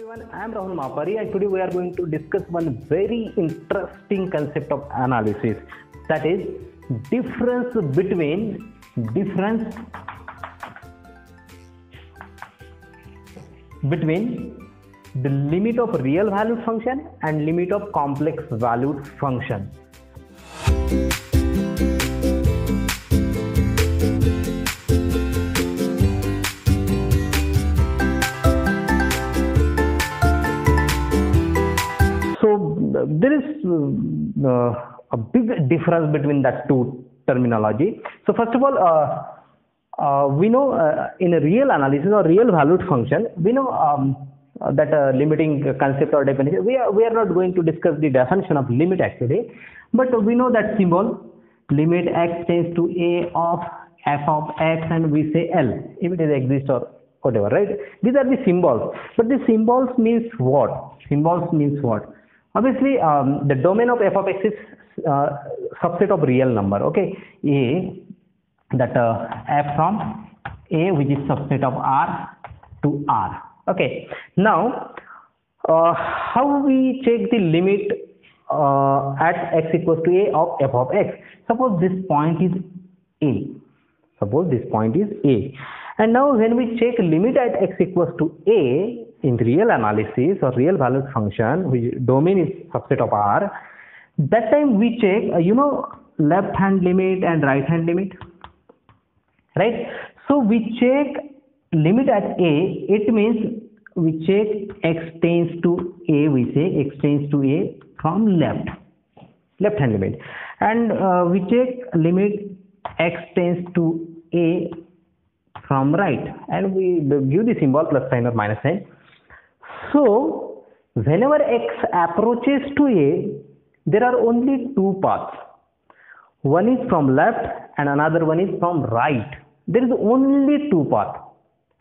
everyone, I am Rahul Mapari and today we are going to discuss one very interesting concept of analysis. That is difference between difference between the limit of real valued function and limit of complex valued function. There is uh, a big difference between that two terminology. So first of all, uh, uh, we know uh, in a real analysis or real valued function, we know um, uh, that uh, limiting concept or definition. We are we are not going to discuss the definition of limit actually, but we know that symbol limit x tends to a of f of x and we say L if it is exist or whatever, right? These are the symbols, but the symbols means what? Symbols means what? Obviously, um, the domain of f of x is uh, subset of real number. Okay, a that uh, f from a which is subset of r to r. Okay, now uh, how we check the limit uh, at x equals to a of f of x? Suppose this point is a. Suppose this point is a. And now when we check limit at x equals to a in real analysis or real valued function which domain is subset of r, that time we check uh, you know left hand limit and right hand limit right? So we check limit at a it means we check x tends to a we say x tends to a from left left hand limit. And uh, we check limit x tends to a from right. And we give the symbol plus sign or minus sign. So whenever x approaches to a there are only two paths. One is from left and another one is from right. There is only two path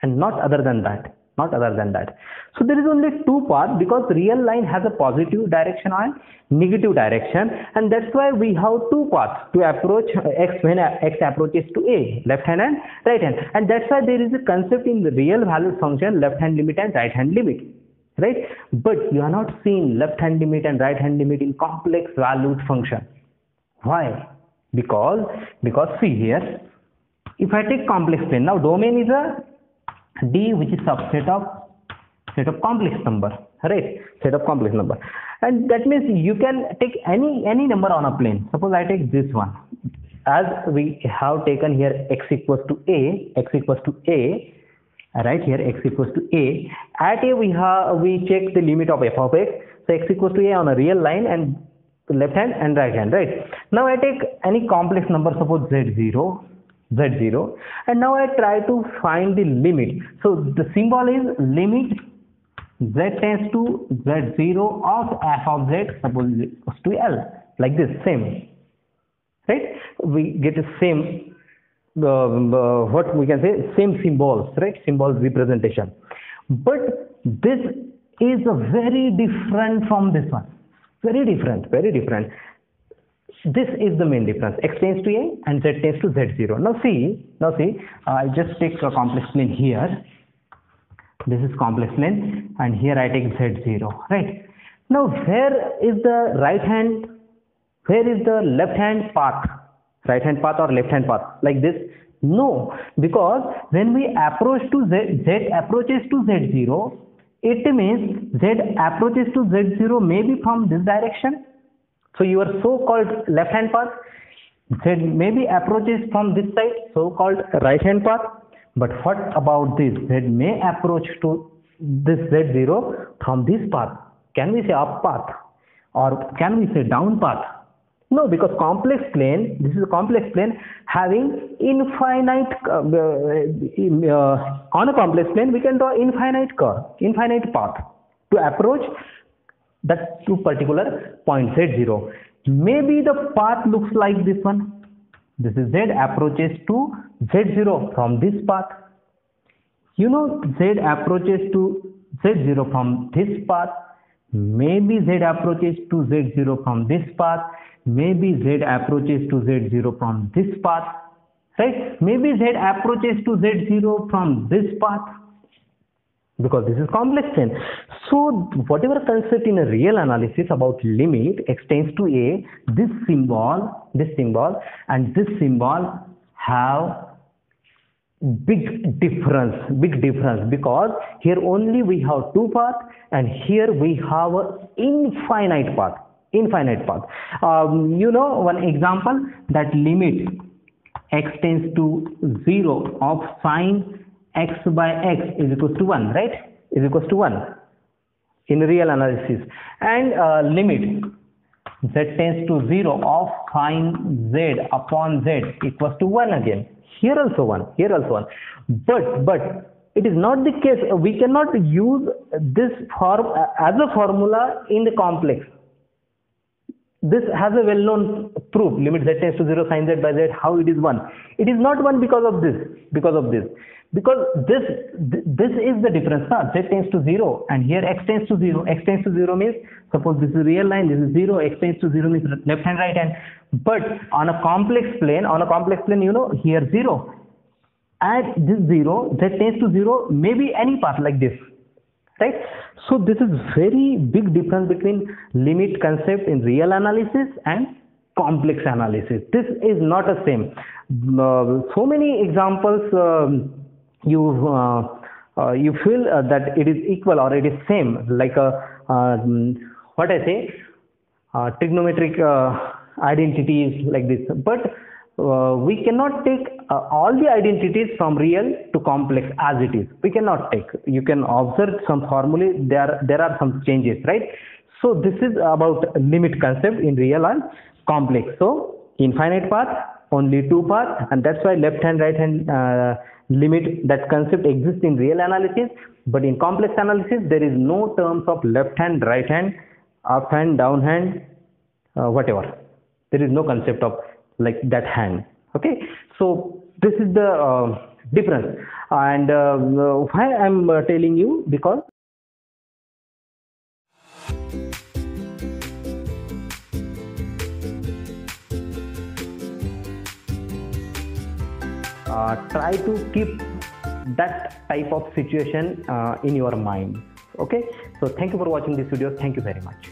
and not other than that not other than that. So there is only two paths because real line has a positive direction and negative direction. And that's why we have two paths to approach uh, x when uh, x approaches to a left hand and right hand. And that's why there is a concept in the real valued function left hand limit and right hand limit right? But you are not seeing left hand limit and right hand limit in complex valued function. Why? Because because see here if i take complex plane now domain is a d which is subset of set of complex number right? Set of complex number. And that means you can take any any number on a plane. Suppose i take this one. As we have taken here x equals to a x equals to a right here x equals to a. At a we have we check the limit of f of x. So x equals to a on a real line and left hand and right hand right? Now i take any complex number suppose z0 z0 and now i try to find the limit. So the symbol is limit z tends to z0 of f of z suppose equals to l like this same. Right? We get the same uh, uh, what we can say same symbols right? Symbols representation. But this is a very different from this one. Very different very different this is the main difference. X tends to a and z tends to z0 now see now see uh, i just take a complex plane here. This is complex plane and here i take z0 right? Now where is the right hand? Where is the left hand path? Right hand path or left hand path? Like this? No because when we approach to z z approaches to z0 it means z approaches to z0 maybe from this direction so your so-called left hand path z maybe approaches from this side so-called right hand path. But what about this? That may approach to this z0 from this path. Can we say up path? Or can we say down path? No because complex plane this is a complex plane having infinite uh, uh, on a complex plane we can draw infinite curve infinite path. To approach that to particular point z0 maybe the path looks like this one. This is z approaches to z0 from this path. You know z approaches to z0 from this path. Maybe z approaches to z0 from this path. Maybe z approaches to z0 from this path right? Maybe z approaches to z0 from this path. Because this is complex plane so whatever concept in a real analysis about limit extends to a, this symbol, this symbol and this symbol have big difference, big difference because here only we have two paths and here we have infinite path, infinite path. Um, you know one example that limit x tends to 0 of sine x by x is equals to 1, right? Is equals to 1 in real analysis. And uh, limit z tends to 0 of sine z upon z equals to 1 again. Here also 1 here also 1 but but it is not the case. We cannot use this form uh, as a formula in the complex. This has a well-known proof. Limit z tends to 0 sine z by z. How it is 1 it is not 1 because of this because of this. Because this this is the difference huh? z tends to 0 and here x tends to 0 x tends to 0 means suppose this is real line this is 0 x tends to 0 means left hand right hand. But on a complex plane on a complex plane you know here 0 at this 0 z tends to 0 maybe any path like this right? So this is very big difference between limit concept in real analysis and complex analysis. This is not the same so many examples um, you uh, uh, you feel uh, that it is equal or it is same. Like a what I say trigonometric identities like this. But uh, we cannot take uh, all the identities from real to complex as it is. We cannot take. You can observe some formulae. There there are some changes right? So this is about limit concept in real and complex. So infinite path only two paths and that's why left hand right hand uh, limit that concept exists in real analysis. But in complex analysis there is no terms of left hand right hand up hand down hand uh, whatever. There is no concept of like that hand. Okay? So this is the uh, difference. And uh, why i'm uh, telling you? Because uh, try to keep that type of situation uh, in your mind. Okay? So thank you for watching this video. Thank you very much